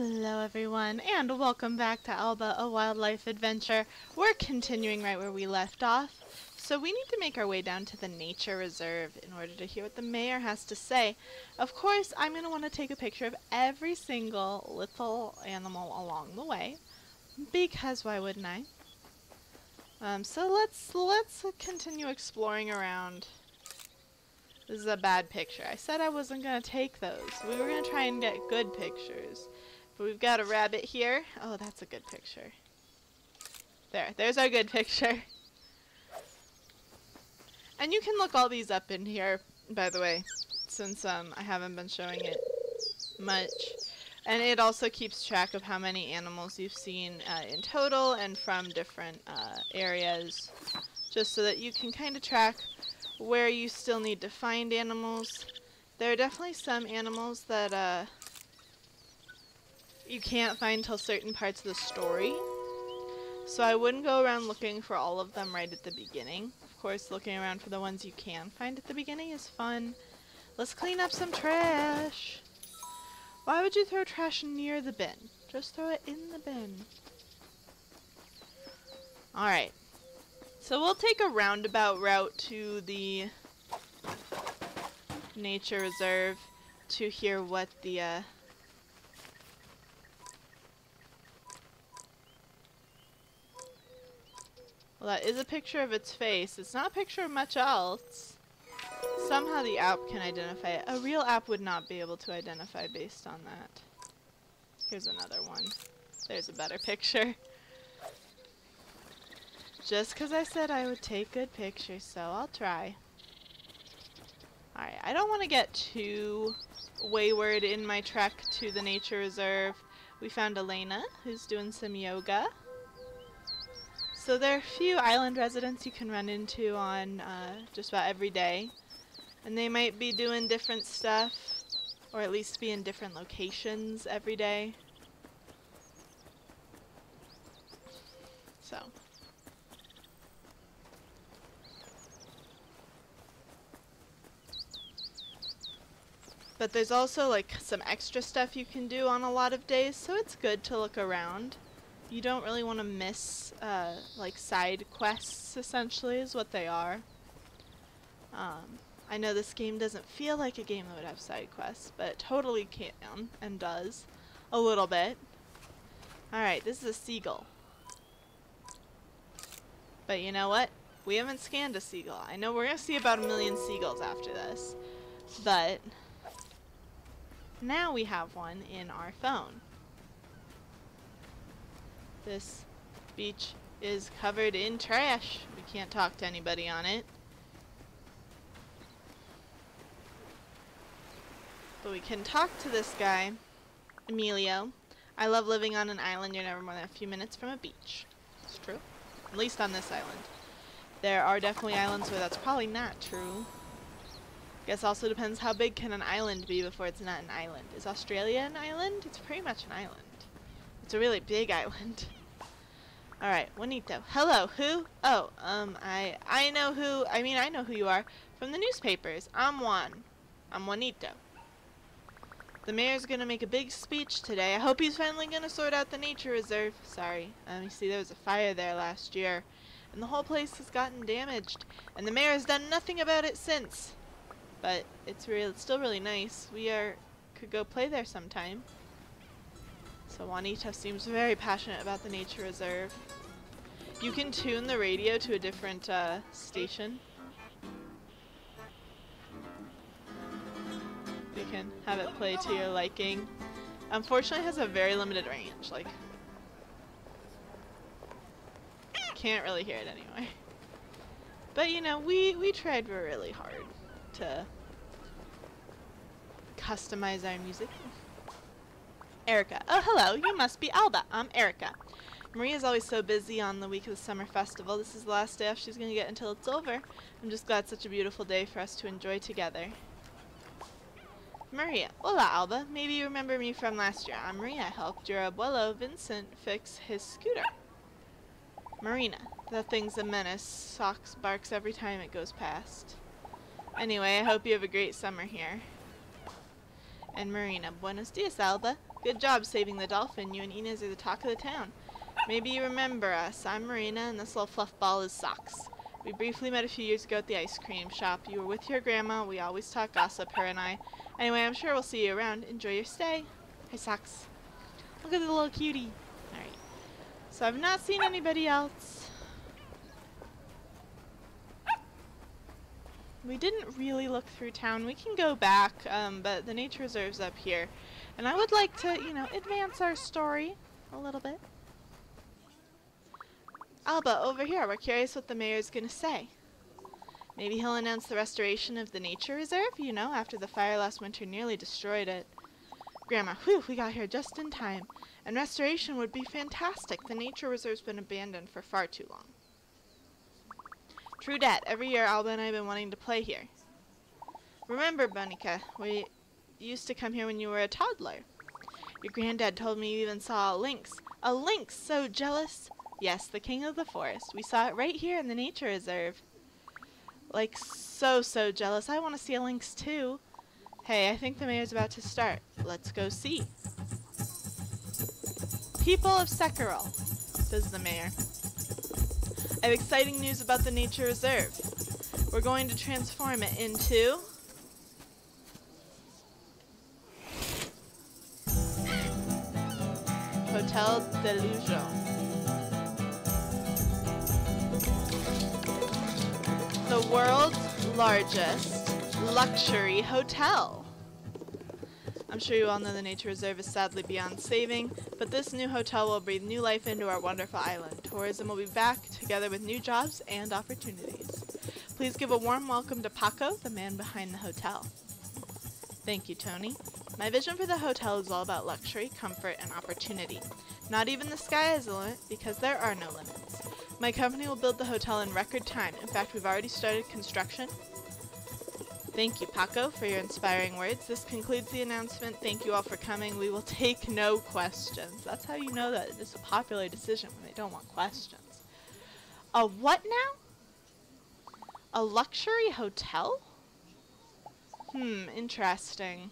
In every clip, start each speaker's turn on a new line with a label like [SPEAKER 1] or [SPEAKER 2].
[SPEAKER 1] Hello everyone, and welcome back to Alba, a wildlife adventure. We're continuing right where we left off. So we need to make our way down to the nature reserve in order to hear what the mayor has to say. Of course, I'm going to want to take a picture of every single little animal along the way, because why wouldn't I? Um, so let's let's continue exploring around. This is a bad picture. I said I wasn't going to take those. We were going to try and get good pictures. But we've got a rabbit here. Oh, that's a good picture. There, there's our good picture. And you can look all these up in here, by the way, since um, I haven't been showing it much. And it also keeps track of how many animals you've seen uh, in total and from different uh, areas, just so that you can kind of track where you still need to find animals. There are definitely some animals that uh, you can't find till certain parts of the story. So I wouldn't go around looking for all of them right at the beginning. Of course, looking around for the ones you can find at the beginning is fun. Let's clean up some trash. Why would you throw trash near the bin? Just throw it in the bin. Alright. So we'll take a roundabout route to the nature reserve to hear what the uh, Well, that is a picture of its face. It's not a picture of much else. Somehow the app can identify it. A real app would not be able to identify based on that. Here's another one. There's a better picture. Just because I said I would take good pictures, so I'll try. Alright, I don't want to get too wayward in my trek to the nature reserve. We found Elena, who's doing some yoga. So there are a few island residents you can run into on uh, just about every day. And they might be doing different stuff, or at least be in different locations every day. So. But there's also like some extra stuff you can do on a lot of days, so it's good to look around you don't really want to miss uh, like side quests essentially is what they are. Um, I know this game doesn't feel like a game that would have side quests, but it totally can and does a little bit. Alright, this is a seagull. But you know what? We haven't scanned a seagull. I know we're going to see about a million seagulls after this. But now we have one in our phone. This beach is covered in trash. We can't talk to anybody on it. But we can talk to this guy, Emilio. I love living on an island. You're never more than a few minutes from a beach. It's true. At least on this island. There are definitely islands where that's probably not true. I guess also depends how big can an island be before it's not an island. Is Australia an island? It's pretty much an island. It's a really big island. Alright, Juanito. Hello, who? Oh, um, I I know who, I mean, I know who you are. From the newspapers. I'm Juan. I'm Juanito. The mayor's gonna make a big speech today. I hope he's finally gonna sort out the nature reserve. Sorry. Um, you see, there was a fire there last year. And the whole place has gotten damaged. And the mayor has done nothing about it since. But it's real, it's still really nice. We are, could go play there sometime. So Juanito seems very passionate about the nature reserve. You can tune the radio to a different uh, station. You can have it play to your liking. Unfortunately, it has a very limited range. Like, can't really hear it anyway. But you know, we we tried really hard to customize our music. Erica. Oh, hello. You must be Alba. I'm Erica. Maria's always so busy on the week of the summer festival. This is the last day off she's going to get until it's over. I'm just glad such a beautiful day for us to enjoy together. Maria. Hola, Alba. Maybe you remember me from last year. I'm Maria. I helped your abuelo, Vincent, fix his scooter. Marina. That thing's a menace. Socks barks every time it goes past. Anyway, I hope you have a great summer here. and Marina. Buenos dias, Alba. Good job saving the dolphin. You and Inez are the talk of the town. Maybe you remember us. I'm Marina, and this little fluff ball is Socks. We briefly met a few years ago at the ice cream shop. You were with your grandma. We always talk gossip, her and I. Anyway, I'm sure we'll see you around. Enjoy your stay. Hi, Socks. Look at the little cutie. Alright. So I've not seen anybody else. We didn't really look through town. We can go back, um, but the nature reserve's up here. And I would like to, you know, advance our story a little bit. Alba, over here, we're curious what the mayor's gonna say. Maybe he'll announce the restoration of the nature reserve, you know, after the fire last winter nearly destroyed it. Grandma, whew, we got here just in time. And restoration would be fantastic. The nature reserve's been abandoned for far too long. True dat. Every year, Alba and I have been wanting to play here. Remember, Bonica, we used to come here when you were a toddler. Your granddad told me you even saw a lynx. A lynx! So jealous! Yes, the king of the forest. We saw it right here in the nature reserve. Like, so, so jealous. I want to see a lynx, too. Hey, I think the mayor's about to start. Let's go see. People of Sekirol, says the mayor. I have exciting news about the nature reserve. We're going to transform it into... Hotel Delusion. The world's largest luxury hotel. I'm sure you all know the nature reserve is sadly beyond saving, but this new hotel will breathe new life into our wonderful island. Tourism will be back, together with new jobs and opportunities. Please give a warm welcome to Paco, the man behind the hotel. Thank you, Tony. My vision for the hotel is all about luxury, comfort, and opportunity. Not even the sky is the limit, because there are no limits. My company will build the hotel in record time. In fact, we've already started construction. Thank you, Paco, for your inspiring words. This concludes the announcement. Thank you all for coming. We will take no questions. That's how you know that it's a popular decision when they don't want questions. A what now? A luxury hotel? Hmm, interesting.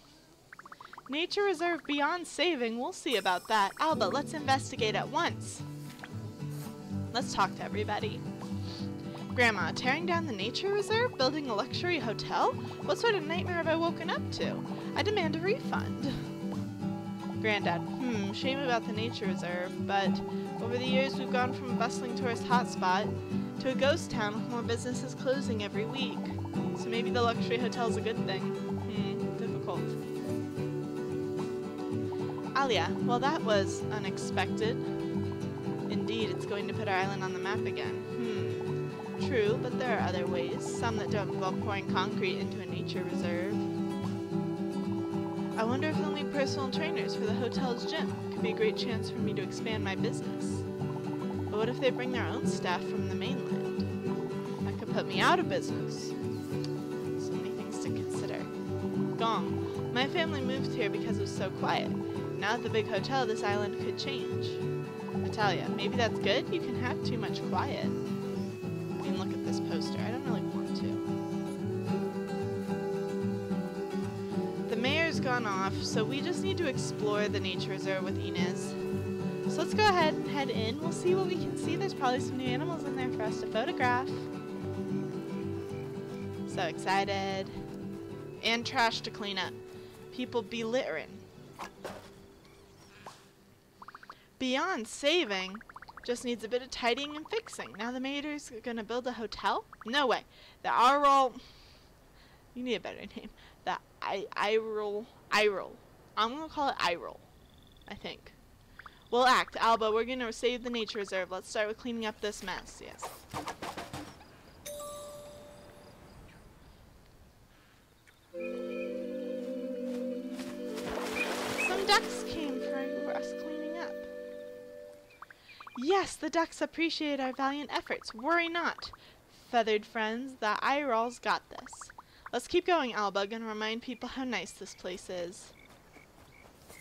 [SPEAKER 1] Nature Reserve beyond saving. We'll see about that. Alba, let's investigate at once. Let's talk to everybody. Grandma, tearing down the nature reserve, building a luxury hotel? What sort of nightmare have I woken up to? I demand a refund. Granddad, hmm, shame about the nature reserve, but over the years we've gone from a bustling tourist hotspot to a ghost town with more businesses closing every week. So maybe the luxury hotel's a good thing. Alia, well that was unexpected. Indeed, it's going to put our island on the map again. Hmm. True, but there are other ways, some that don't involve pouring concrete into a nature reserve. I wonder if they'll need personal trainers for the hotel's gym. Could be a great chance for me to expand my business. But what if they bring their own staff from the mainland? That could put me out of business. So many things to consider. Gong. My family moved here because it was so quiet. Now at the big hotel, this island could change. Natalia, maybe that's good? You can have too much quiet. I mean, look at this poster. I don't really want to. The mayor's gone off, so we just need to explore the nature reserve with Inez. So let's go ahead and head in. We'll see what we can see. There's probably some new animals in there for us to photograph. So excited. And trash to clean up. People be littering. Beyond saving, just needs a bit of tidying and fixing. Now the mayor's gonna build a hotel? No way. The Iroll... You need a better name. The I Iroll... Iroll. I'm gonna call it Iroll. I think. We'll act. Alba, we're gonna save the nature reserve. Let's start with cleaning up this mess. Yes. Yes, the ducks appreciate our valiant efforts. Worry not. Feathered friends, the Irolls got this. Let's keep going, Albug, and remind people how nice this place is.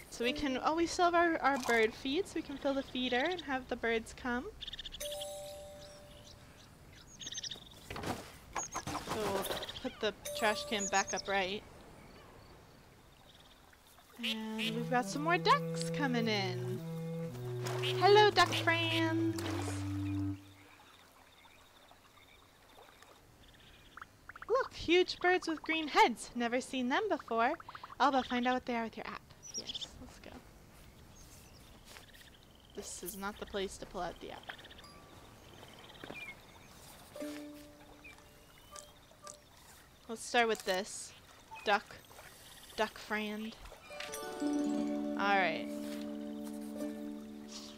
[SPEAKER 1] So we can, oh, we still have our, our bird feed, so we can fill the feeder and have the birds come. So we'll put the trash can back up right. And we've got some more ducks coming in. Hello, duck friends. Look, huge birds with green heads. Never seen them before. Alba, find out what they are with your app. Yes, let's go. This is not the place to pull out the app. Let's start with this. Duck. Duck friend. Alright.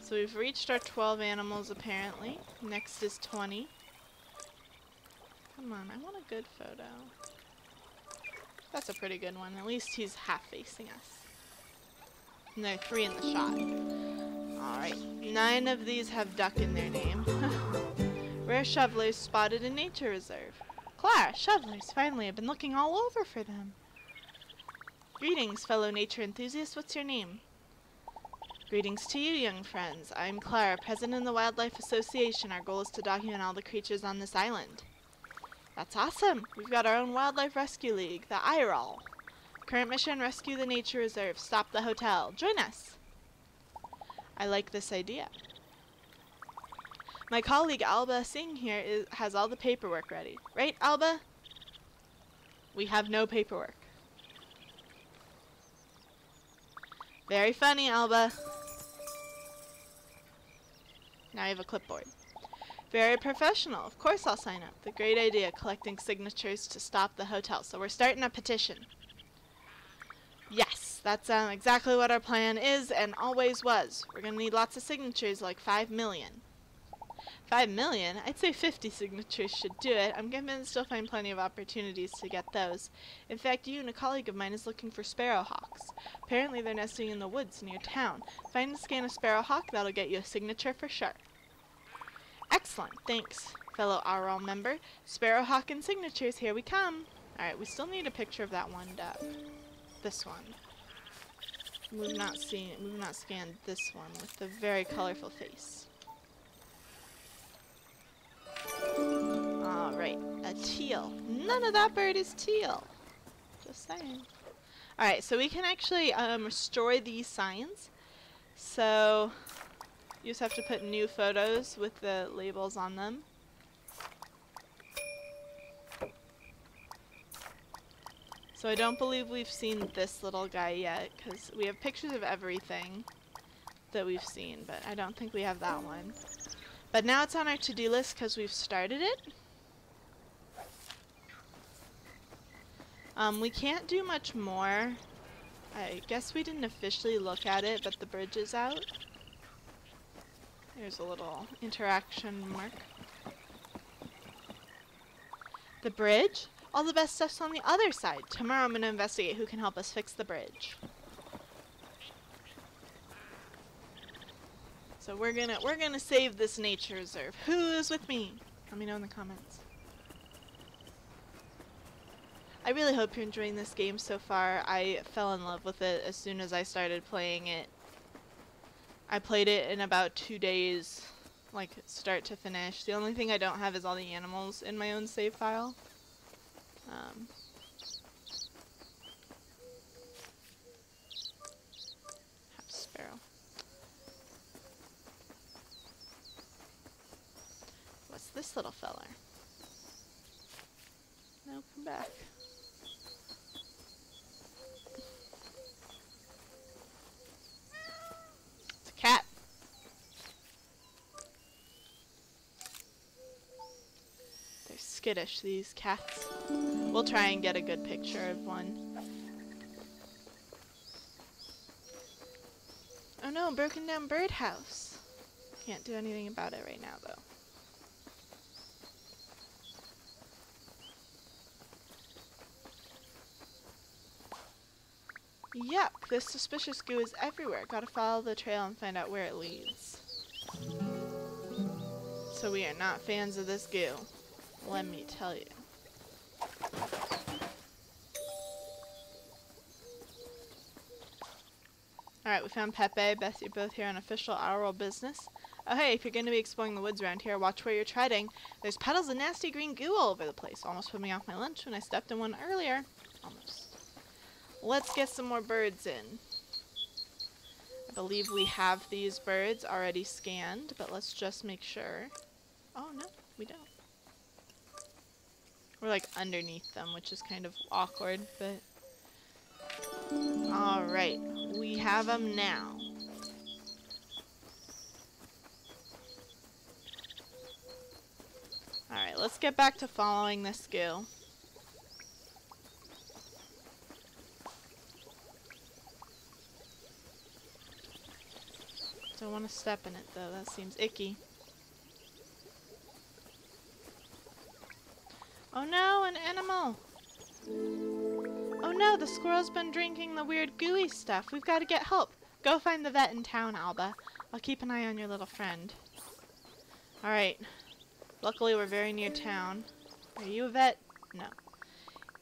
[SPEAKER 1] So we've reached our 12 animals apparently. Next is 20. Come on, I want a good photo. That's a pretty good one. At least he's half facing us. There three in the shot. Alright, nine of these have duck in their name. Rare shovelers spotted in nature reserve. Clara, shovelers, finally, I've been looking all over for them. Greetings, fellow nature enthusiasts. What's your name? Greetings to you, young friends. I'm Clara, president of the Wildlife Association. Our goal is to document all the creatures on this island. That's awesome. We've got our own Wildlife Rescue League, the IRAL. Current mission, rescue the nature reserve, stop the hotel. Join us. I like this idea. My colleague Alba Singh here is, has all the paperwork ready. Right, Alba? We have no paperwork. Very funny, Alba. Now you have a clipboard. Very professional. Of course I'll sign up. The great idea, collecting signatures to stop the hotel. So we're starting a petition. Yes, that's um, exactly what our plan is and always was. We're going to need lots of signatures, like 5 million. 5 million? I'd say 50 signatures should do it. I'm convinced you'll find plenty of opportunities to get those. In fact, you and a colleague of mine is looking for sparrowhawks. Apparently they're nesting in the woods near town. Find and scan a sparrowhawk, that'll get you a signature for sure. Excellent, thanks, fellow RL member. Sparrowhawk and signatures, here we come. Alright, we still need a picture of that one duck. This one. We've not seen we've not scanned this one with the very colorful face. Alright, a teal. None of that bird is teal. Just saying. Alright, so we can actually um, restore these signs. So, you just have to put new photos with the labels on them. So I don't believe we've seen this little guy yet, because we have pictures of everything that we've seen, but I don't think we have that one. But now it's on our to-do list because we've started it. Um, we can't do much more. I guess we didn't officially look at it, but the bridge is out. There's a little interaction mark. The bridge? All the best stuff's on the other side. Tomorrow I'm going to investigate who can help us fix the bridge. So we're gonna we're gonna save this nature reserve. Who is with me? Let me know in the comments. I really hope you're enjoying this game so far. I fell in love with it as soon as I started playing it. I played it in about two days, like start to finish. The only thing I don't have is all the animals in my own save file. Um, sparrow. What's this little feller? No, come back. It's a cat. They're skittish, these cats. We'll try and get a good picture of one. Oh no, broken down birdhouse. Can't do anything about it right now though. Yuck, this suspicious goo is everywhere. Gotta follow the trail and find out where it leads. So we are not fans of this goo. Let me tell you. Alright, we found Pepe, Bessie both here on official oral business. Oh hey, if you're going to be exploring the woods around here, watch where you're treading. There's puddles of nasty green goo all over the place. Almost put me off my lunch when I stepped in one earlier. Almost. Let's get some more birds in. I believe we have these birds already scanned, but let's just make sure. Oh, no, we don't. We're like underneath them, which is kind of awkward, but... Alright, we have them now. Alright, let's get back to following this skill. Don't want to step in it though, that seems icky. Oh no, an animal! Oh no, the squirrel's been drinking the weird gooey stuff. We've got to get help. Go find the vet in town, Alba. I'll keep an eye on your little friend. Alright, Luckily, we're very near town. Are you a vet? No.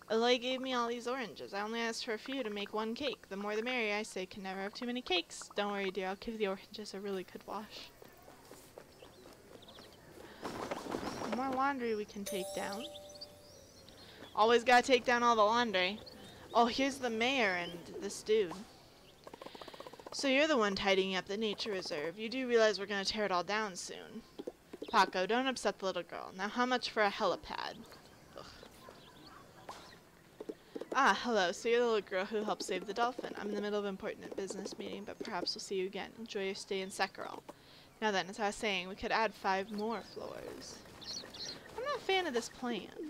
[SPEAKER 1] Eloy gave me all these oranges. I only asked for a few to make one cake. The more the merrier, I say. Can never have too many cakes. Don't worry, dear. I'll give the oranges a really good wash. More laundry we can take down. Always gotta take down all the laundry. Oh, here's the mayor and this dude. So you're the one tidying up the nature reserve. You do realize we're gonna tear it all down soon. Paco, don't upset the little girl. Now how much for a helipad? Ugh. Ah, hello. So you're the little girl who helped save the dolphin. I'm in the middle of an important business meeting, but perhaps we'll see you again. Enjoy your stay in Sekirol. Now then, as I was saying, we could add five more floors. I'm not a fan of this plan.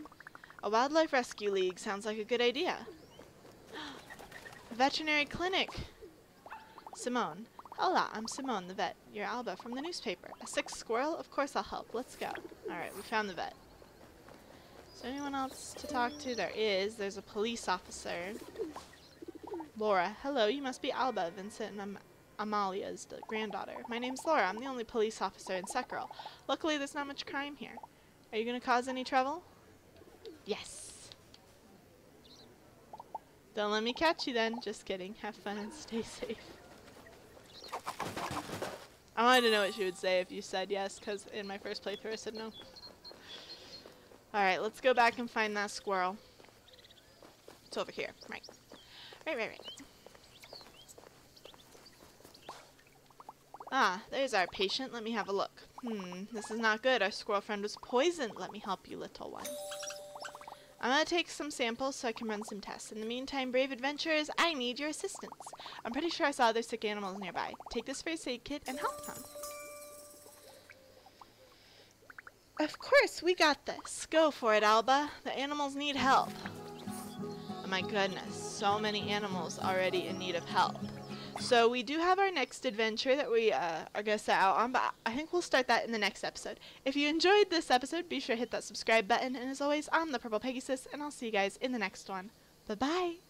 [SPEAKER 1] A wildlife rescue league sounds like a good idea. a veterinary clinic. Simone, Hola, I'm Simone, the vet. You're Alba from the newspaper. A sick squirrel? Of course I'll help. Let's go. Alright, we found the vet. Is there anyone else to talk to? There is. There's a police officer. Laura. Hello, you must be Alba, Vincent and Am Amalia's granddaughter. My name's Laura. I'm the only police officer in Sekirol. Luckily, there's not much crime here. Are you going to cause any trouble? Yes. Don't let me catch you then. Just kidding. Have fun and stay safe. I wanted to know what she would say if you said yes, because in my first playthrough I said no. Alright, let's go back and find that squirrel. It's over here. Right. Right, right, right. Ah, there's our patient. Let me have a look. Hmm, this is not good. Our squirrel friend was poisoned. Let me help you, little one. I'm going to take some samples so I can run some tests. In the meantime, brave adventurers, I need your assistance. I'm pretty sure I saw other sick animals nearby. Take this first aid kit and help them. Of course, we got this. Go for it, Alba. The animals need help. Oh my goodness, so many animals already in need of help. So we do have our next adventure that we uh, are going to set out on, but I think we'll start that in the next episode. If you enjoyed this episode, be sure to hit that subscribe button. And as always, I'm the Purple Peggysus, and I'll see you guys in the next one. Bye-bye!